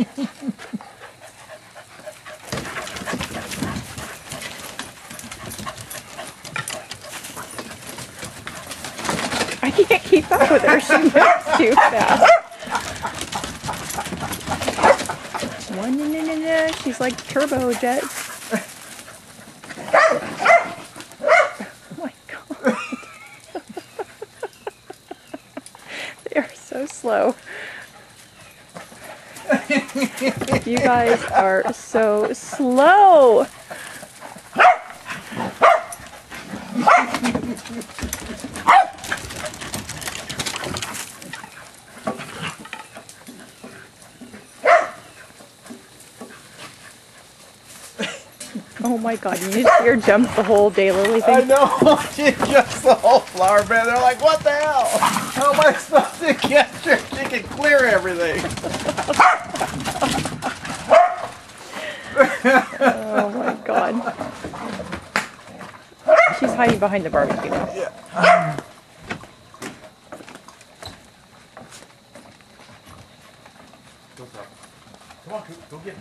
I can't keep up with her. She moves too fast. One, na, na, na, na. She's like turbo jet. Oh they are so slow. You guys are so slow. Oh my god, you just her jump the whole daylily I thing. I know. She jumps the whole flower bed. They're like, what the hell? How am I supposed to catch her? Oh my god. She's hiding behind the barbecue. Yeah. Come on, go get it.